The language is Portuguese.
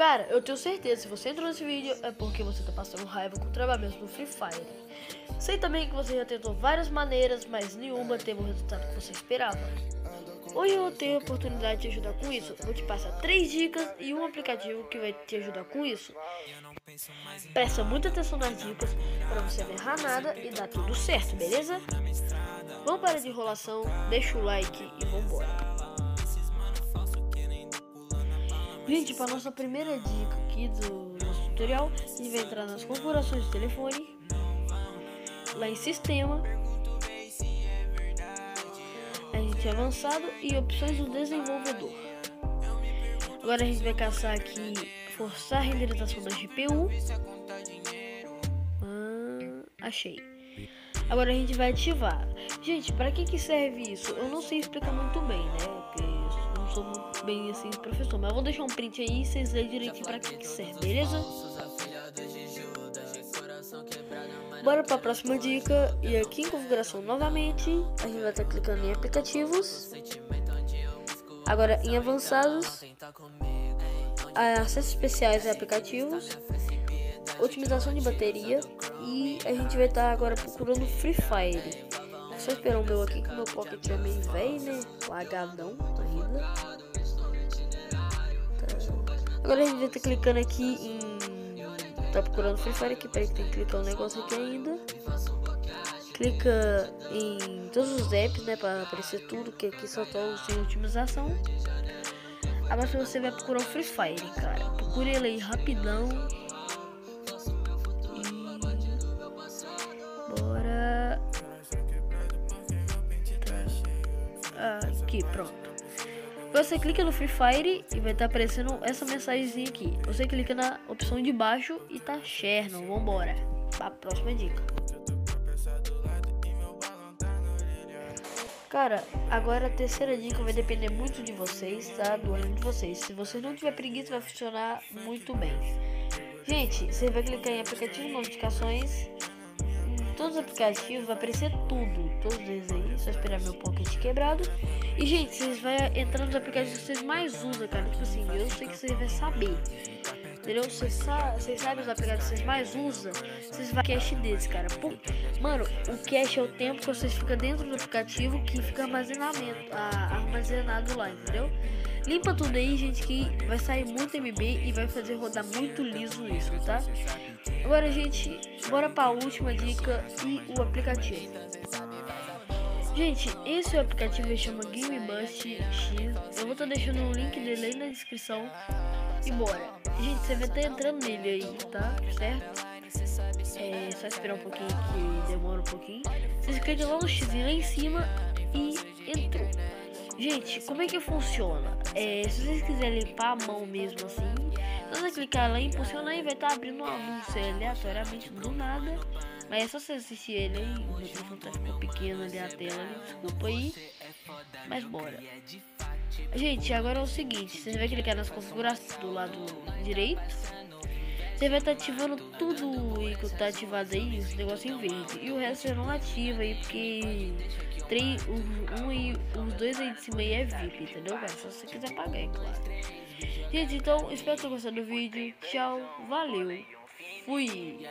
Cara, eu tenho certeza, se você entrou nesse vídeo é porque você tá passando raiva com o travamento do Free Fire. Sei também que você já tentou várias maneiras, mas nenhuma teve o resultado que você esperava. Hoje eu tenho a oportunidade de te ajudar com isso. Vou te passar três dicas e um aplicativo que vai te ajudar com isso. Presta muita atenção nas dicas para você não errar nada e dar tudo certo, beleza? Vamos para de enrolação, deixa o like e vambora. Gente, para nossa primeira dica aqui do nosso tutorial, a gente vai entrar nas configurações do telefone, lá em sistema, a gente é avançado e opções do desenvolvedor. Agora a gente vai caçar aqui forçar a renderização da GPU. Ah, achei. Agora a gente vai ativar. Gente, para que que serve isso? Eu não sei explicar muito bem, né? Porque bem assim professor, mas eu vou deixar um print aí e vocês lerem direitinho para que que serve, beleza? Bora para a próxima dica e aqui em configuração novamente, a gente vai estar clicando em aplicativos. Agora em avançados, acessos especiais a aplicativos, otimização de bateria e a gente vai estar agora procurando Free Fire. Só esperar o meu aqui que meu pocket é meio velho, né? Lagadão ainda. Tá. Agora a gente vai estar clicando aqui em tá procurando Free Fire aqui, peraí que tem que clicar um negócio aqui ainda. Clica em todos os apps, né, para aparecer tudo, que aqui só tá sem otimização. Agora você vai procurar o Free Fire, cara. Procure ele aí rapidão. E... Bora. Tá. Aqui, pronto. Você clica no Free Fire e vai estar tá aparecendo essa mensagenzinha aqui. Você clica na opção de baixo e tá Cherno. Vambora. Pra próxima dica. Cara, agora a terceira dica vai depender muito de vocês, tá? Do ânimo de vocês. Se você não tiver preguiça, vai funcionar muito bem. Gente, você vai clicar em aplicativo de notificações. Todos os aplicativos vai aparecer tudo. Todos eles aí. Só esperar meu pocket quebrado. E, gente, vocês vão entrar nos aplicativos que vocês mais usam, cara. Tipo assim, eu sei que vocês vão saber. Entendeu? Vocês, sa sabem os que vocês mais usam, vocês vão cache deles, cara. Por... Mano, o cache é o tempo que vocês ficam dentro do aplicativo que fica armazenamento, a, armazenado lá, entendeu? Limpa tudo aí, gente, que vai sair muito MB e vai fazer rodar muito liso isso, tá? Agora, gente, bora pra última dica e o aplicativo. Gente, esse aplicativo chama Game Bust X. Eu vou estar tá deixando o link dele aí na descrição. E bora. Gente, você vai estar entrando nele aí, tá? Certo? É só esperar um pouquinho que demora um pouquinho. Vocês clicam lá no X lá em cima e entrou. Gente, como é que funciona? É, se vocês quiserem limpar a mão mesmo assim, você clicar lá em impulsionar e vai estar abrindo um anúncio aleatoriamente do nada. Mas é só você assistir ele aí. O microfone tá ficou pequeno ali a tela, desculpa aí. Mas bora. Gente, agora é o seguinte, você vai clicar nas configurações do lado direito. Você vai estar tá ativando tudo e que tá ativado aí, os negócios em verde. E o resto você não ativa aí, porque três, um e os dois aí de cima aí é VIP, entendeu, galera? Só se você quiser pagar, é claro. Gente, então, espero que tenham gostado do vídeo. Tchau, valeu, fui!